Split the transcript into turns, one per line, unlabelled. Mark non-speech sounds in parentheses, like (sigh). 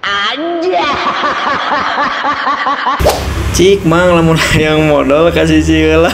aja
cik mang lamun (laughs) yang modal kasih sih lah